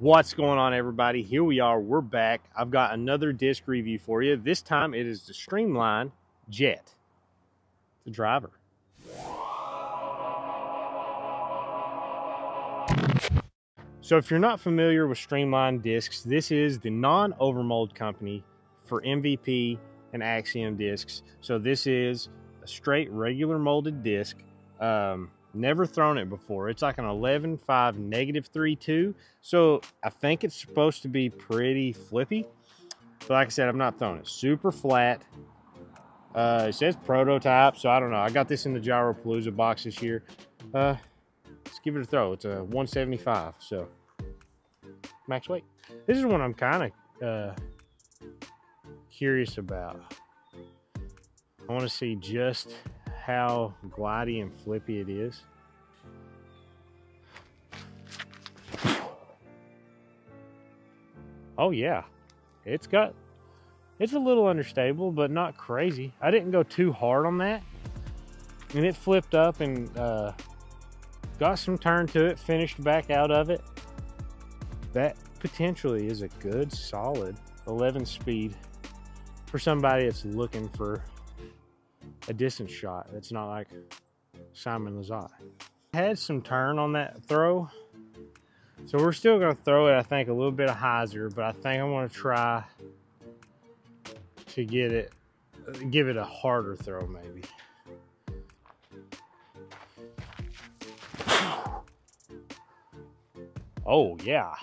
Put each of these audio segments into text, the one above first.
What's going on, everybody? Here we are. We're back. I've got another disc review for you. This time it is the Streamline Jet, the driver. So, if you're not familiar with Streamline discs, this is the non overmold company for MVP and Axiom discs. So, this is a straight regular molded disc. Um, Never thrown it before. It's like an 11.5 negative 3.2. So I think it's supposed to be pretty flippy. But like I said, I'm not throwing it. Super flat. Uh, it says prototype, so I don't know. I got this in the Gyropalooza box this year. Uh, let's give it a throw. It's a 175, so max weight. This is one I'm kind of uh, curious about. I want to see just how glidey and flippy it is. Oh yeah, it's got, it's a little understable, but not crazy. I didn't go too hard on that. And it flipped up and uh, got some turn to it, finished back out of it. That potentially is a good solid 11 speed for somebody that's looking for a distance shot. It's not like Simon Lizotte. Had some turn on that throw. So we're still gonna throw it, I think, a little bit of hyzer, but I think I'm gonna try to get it, give it a harder throw maybe. Oh yeah.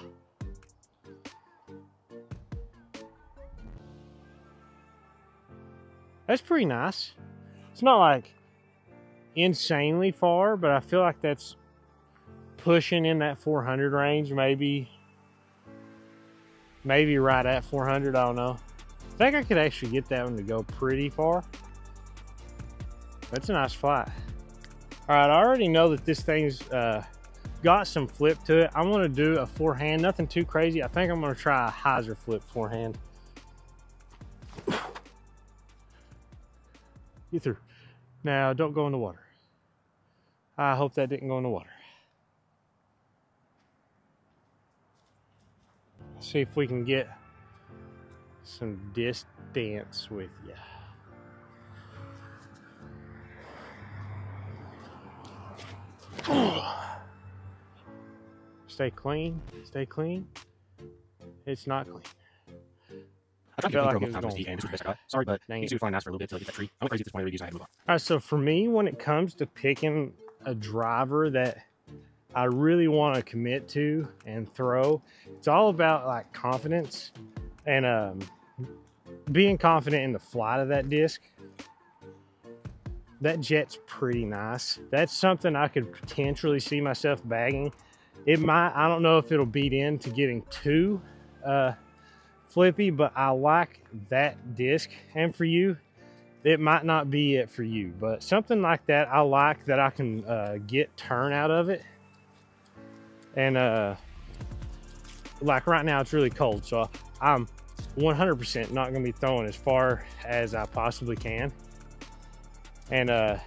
That's pretty nice. It's not like insanely far, but I feel like that's pushing in that 400 range, maybe, maybe right at 400. I don't know. I think I could actually get that one to go pretty far. That's a nice flight. All right, I already know that this thing's uh, got some flip to it. I'm gonna do a forehand, nothing too crazy. I think I'm gonna try a hyzer flip forehand. Get through. Now, don't go in the water. I hope that didn't go in the water. See if we can get some distance with you. Stay clean. Stay clean. It's not clean. I tried to felt get like like it was times going- Sorry, but Sorry, but Dang it. to find nice for a little bit till I get that tree. I'm crazy at this point. Using I had to move on. All right, so for me, when it comes to picking a driver that I really want to commit to and throw, it's all about like confidence and um, being confident in the flight of that disc. That jet's pretty nice. That's something I could potentially see myself bagging. It might, I don't know if it'll beat into getting two uh, flippy, but I like that disc. And for you, it might not be it for you, but something like that, I like that I can uh, get turn out of it. And uh, like right now, it's really cold, so I'm 100% not going to be throwing as far as I possibly can. And uh,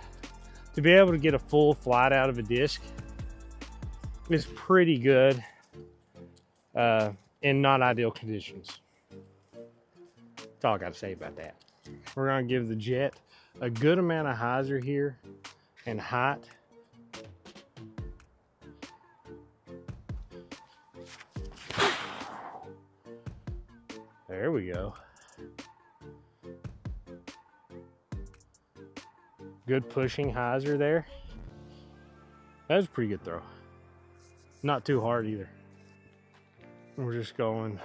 to be able to get a full flight out of a disc is pretty good uh, in not ideal conditions. That's all I got to say about that. We're gonna give the jet a good amount of hyzer here and height. There we go. Good pushing hyzer there. That was a pretty good throw. Not too hard either. We're just going,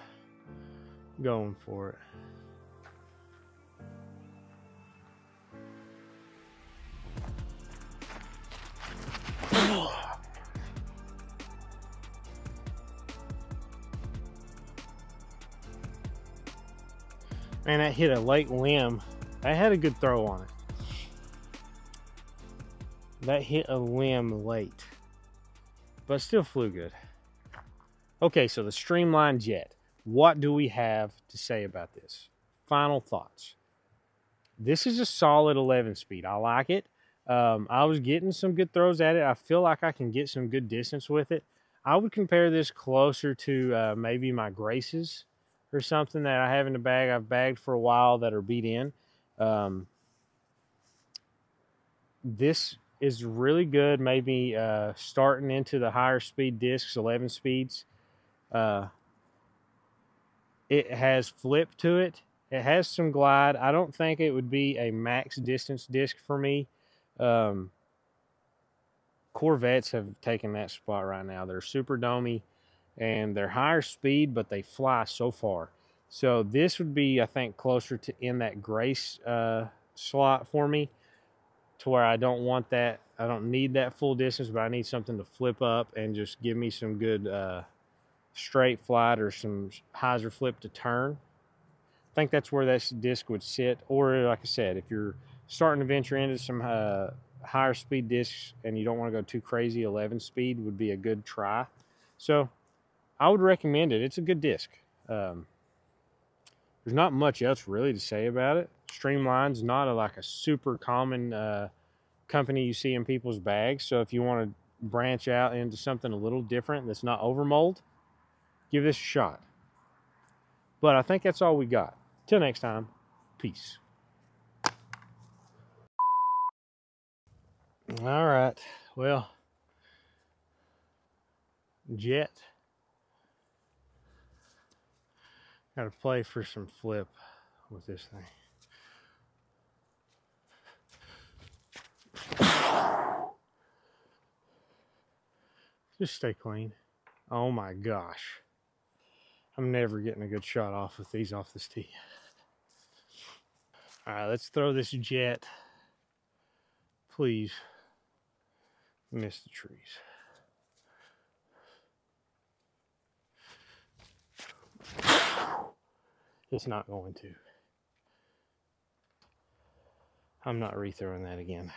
going for it. Man, that hit a late limb. I had a good throw on it. That hit a limb late, but still flew good. Okay, so the Streamline Jet. What do we have to say about this? Final thoughts. This is a solid 11 speed. I like it. Um, I was getting some good throws at it. I feel like I can get some good distance with it. I would compare this closer to uh, maybe my Graces or something that I have in the bag. I've bagged for a while that are beat in. Um, this is really good. Maybe uh, starting into the higher speed discs, 11 speeds. Uh, it has flip to it. It has some glide. I don't think it would be a max distance disc for me. Um, Corvettes have taken that spot right now. They're super domey and they're higher speed, but they fly so far. So this would be, I think, closer to in that grace uh, slot for me to where I don't want that. I don't need that full distance, but I need something to flip up and just give me some good uh, straight flight or some hyzer flip to turn. I think that's where this disc would sit. Or, like I said, if you're starting to venture into some uh, higher speed discs and you don't want to go too crazy, 11 speed would be a good try. So, I would recommend it. It's a good disc. Um, there's not much else really to say about it. Streamline's not a, like a super common uh, company you see in people's bags. So if you want to branch out into something a little different that's not overmold, give this a shot. But I think that's all we got. Till next time, peace. All right. Well, jet. Got to play for some flip with this thing. Just stay clean. Oh my gosh. I'm never getting a good shot off with these off this tee. All right, let's throw this jet. Please miss the trees. It's not going to. I'm not rethrowing that again.